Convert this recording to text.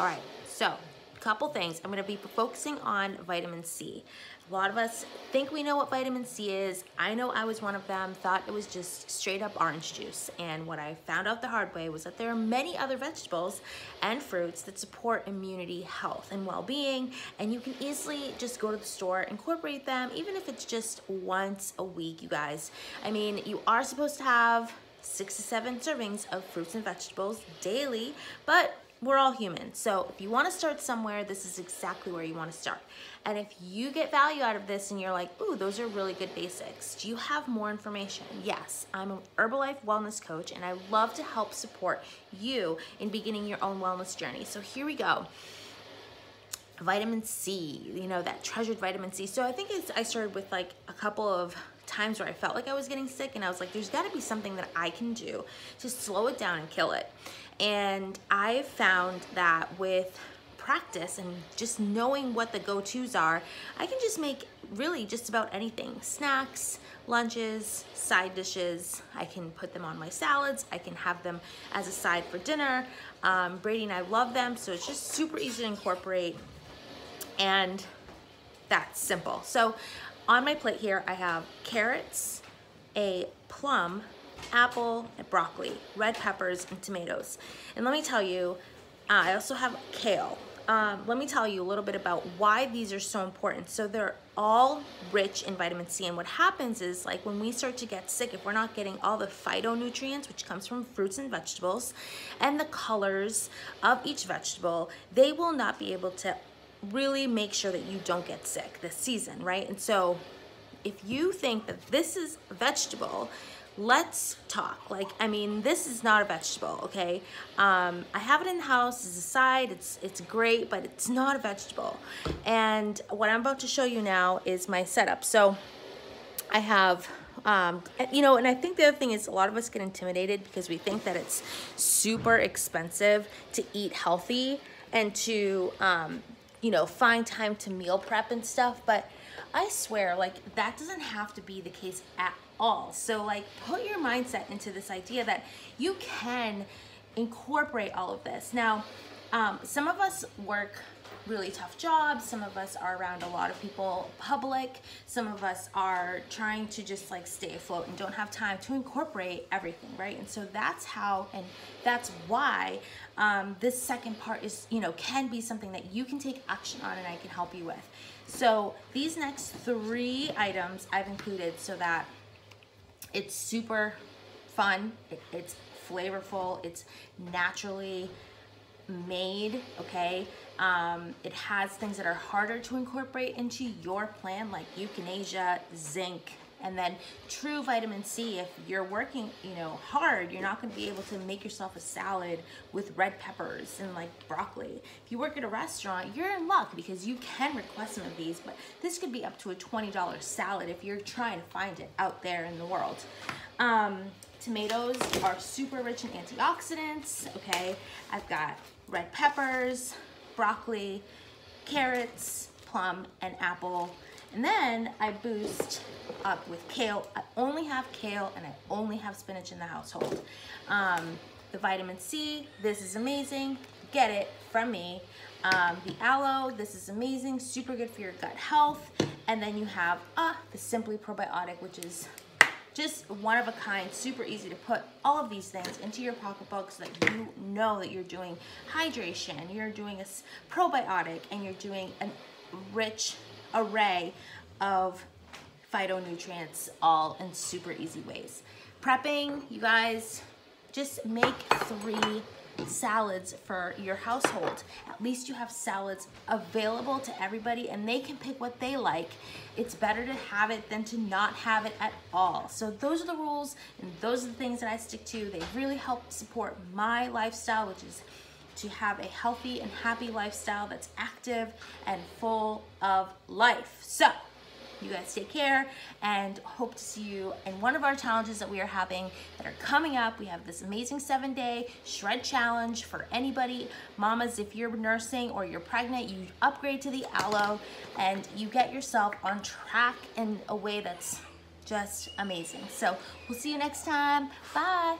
All right, so a couple things. I'm gonna be focusing on vitamin C. A lot of us think we know what vitamin C is. I know I was one of them, thought it was just straight up orange juice. And what I found out the hard way was that there are many other vegetables and fruits that support immunity, health, and well-being. And you can easily just go to the store, incorporate them, even if it's just once a week, you guys. I mean, you are supposed to have six to seven servings of fruits and vegetables daily, but we're all human. So if you want to start somewhere, this is exactly where you want to start. And if you get value out of this and you're like, ooh, those are really good basics. Do you have more information? Yes, I'm an Herbalife wellness coach and I love to help support you in beginning your own wellness journey. So here we go. Vitamin C, you know, that treasured vitamin C. So I think I started with like a couple of times where I felt like I was getting sick and I was like, there's gotta be something that I can do to slow it down and kill it. And I found that with practice and just knowing what the go-tos are, I can just make really just about anything. Snacks, lunches, side dishes. I can put them on my salads. I can have them as a side for dinner. Um, Brady and I love them, so it's just super easy to incorporate. And that's simple. So on my plate here, I have carrots, a plum, apple, and broccoli, red peppers, and tomatoes. And let me tell you, uh, I also have kale. Um, let me tell you a little bit about why these are so important. So they're all rich in vitamin C and what happens is like when we start to get sick, if we're not getting all the phytonutrients, which comes from fruits and vegetables, and the colors of each vegetable, they will not be able to really make sure that you don't get sick this season, right? And so if you think that this is a vegetable let's talk. Like, I mean, this is not a vegetable, okay? Um, I have it in the house as a side. It's, it's great, but it's not a vegetable. And what I'm about to show you now is my setup. So I have, um, you know, and I think the other thing is a lot of us get intimidated because we think that it's super expensive to eat healthy and to, um, you know, find time to meal prep and stuff. But I swear, like, that doesn't have to be the case at all. So like put your mindset into this idea that you can incorporate all of this. Now, um, some of us work really tough jobs. Some of us are around a lot of people public. Some of us are trying to just like stay afloat and don't have time to incorporate everything, right? And so that's how, and that's why um, this second part is, you know, can be something that you can take action on and I can help you with. So these next three items I've included so that it's super fun. It, it's flavorful. It's naturally made, okay? Um, it has things that are harder to incorporate into your plan like echinacea, zinc, and then true vitamin C, if you're working, you know, hard, you're not gonna be able to make yourself a salad with red peppers and like broccoli. If you work at a restaurant, you're in luck because you can request some of these, but this could be up to a $20 salad if you're trying to find it out there in the world. Um, tomatoes are super rich in antioxidants, okay? I've got red peppers, broccoli, carrots, plum, and apple. And then I boost up with kale. I only have kale and I only have spinach in the household. Um, the vitamin C, this is amazing. Get it from me. Um, the aloe, this is amazing, super good for your gut health. And then you have uh, the Simply Probiotic, which is just one of a kind, super easy to put all of these things into your pocketbook so that you know that you're doing hydration, you're doing a probiotic, and you're doing a rich array of phytonutrients all in super easy ways. Prepping, you guys, just make three salads for your household. At least you have salads available to everybody and they can pick what they like. It's better to have it than to not have it at all. So those are the rules and those are the things that I stick to. They really help support my lifestyle, which is to have a healthy and happy lifestyle that's active and full of life. So you guys take care and hope to see you in one of our challenges that we are having that are coming up. We have this amazing seven day shred challenge for anybody. Mamas, if you're nursing or you're pregnant, you upgrade to the aloe and you get yourself on track in a way that's just amazing. So we'll see you next time. Bye.